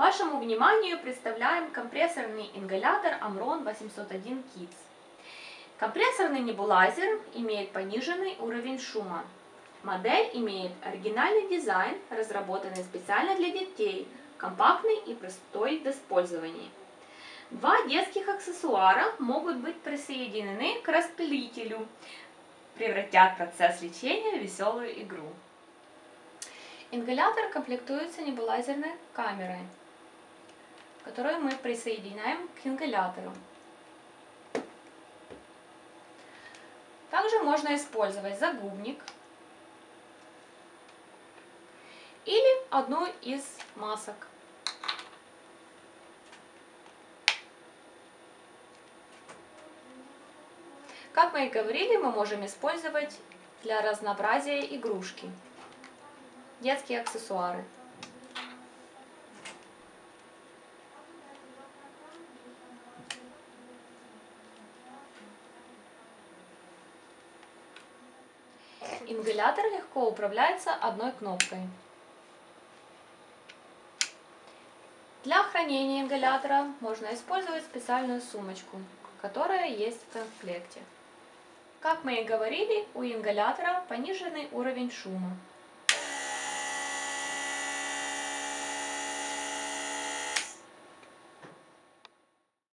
Вашему вниманию представляем компрессорный ингалятор Amron 801 Kids. Компрессорный небулайзер имеет пониженный уровень шума. Модель имеет оригинальный дизайн, разработанный специально для детей, компактный и простой в использовании. Два детских аксессуара могут быть присоединены к распылителю, превратят процесс лечения в веселую игру. Ингалятор комплектуется небулайзерной камерой, которую мы присоединяем к ингалятору. Также можно использовать загубник или одну из масок. Как мы и говорили, мы можем использовать для разнообразия игрушки, детские аксессуары. Ингалятор легко управляется одной кнопкой. Для хранения ингалятора можно использовать специальную сумочку, которая есть в комплекте. Как мы и говорили, у ингалятора пониженный уровень шума.